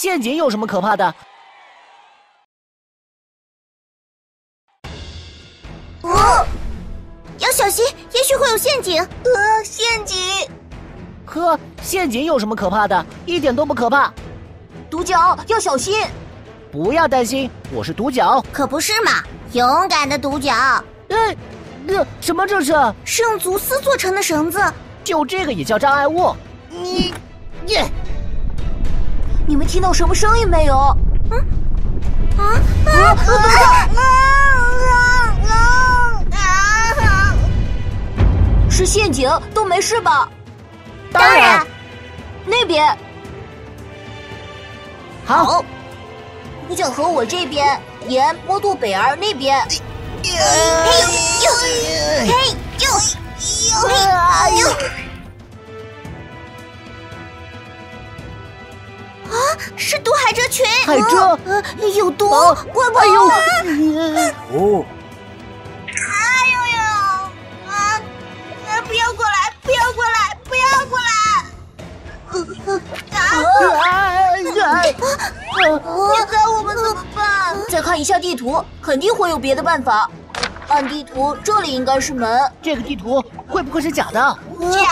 陷阱有什么可怕的？哦，要小心，也许会有陷阱。呃，陷阱！呵，陷阱有什么可怕的？一点都不可怕。独角要小心，不要担心，我是独角。可不是嘛，勇敢的独角。呃，那什么这是？圣足丝做成的绳子，就这个也叫障碍物？你，耶！你们听到什么声音没有？嗯，啊？啊？啊？啊？啊！是陷阱，都没事吧？当然。那边。好。独角和我这边，沿波杜北儿那边。嘿呦，嘿呦，嘿呦！是毒海蜇群！海蜇，有毒，快跑！哎呦！哦！哎呦呦！啊！不要过来！不要过来！不要过来！啊！现在我们怎么办？再看一下地图，肯定会有别的办法。按地图，这里应该是门。这个地图会不会是假的？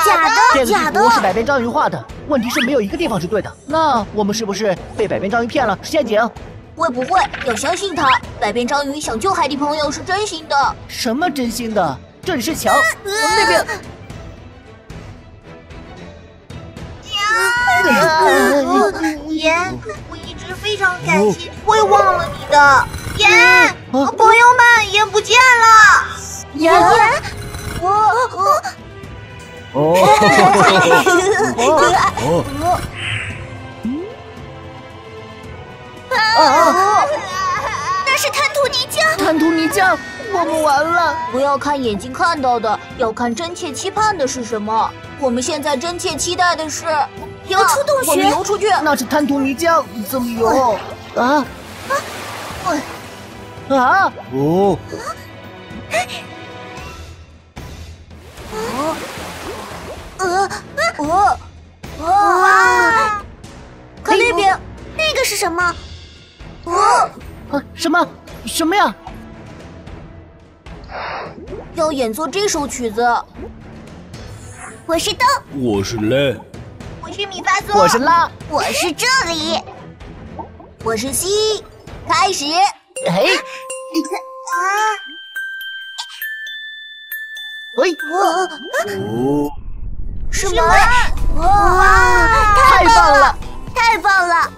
假的，这个地图是百变章鱼画的。问题是没有一个地方是对的。那我们是不是被百变章鱼骗了？是陷阱？会不会要相信他？百变章鱼想救海底朋友是真心的。什么真心的？这里是墙，那边。岩，我一直非常感激，不会忘了你的。岩，朋友们，岩不见了。岩，我我。哦，哦，啊！那是滩涂泥浆，滩涂泥浆，我们完了！不要看眼睛看到的，要看真切期盼的是什么。我们现在真切期待的是游出洞穴，我们游出去。那是滩涂泥浆，怎么游？啊啊啊！哦。呃呃哇！看那边，那个是什么？哦啊什么什么呀？要演奏这首曲子。我是灯，我是嘞，我是米发嗦，我是拉，我是这里，我是西。开始。哎。啊！喂！哦。是门！哇，太棒了，太棒了！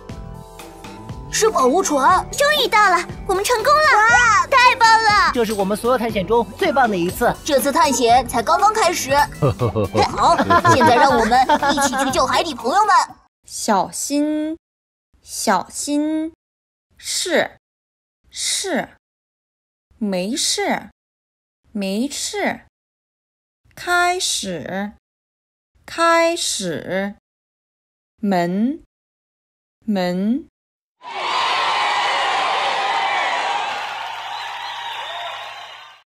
是宝物船，终于到了，我们成功了！哇，太棒了！这是我们所有探险中最棒的一次。这次探险才刚刚开始。好，现在让我们一起去救海底朋友们。小心，小心，是是，没事，没事，开始。开始，门，门。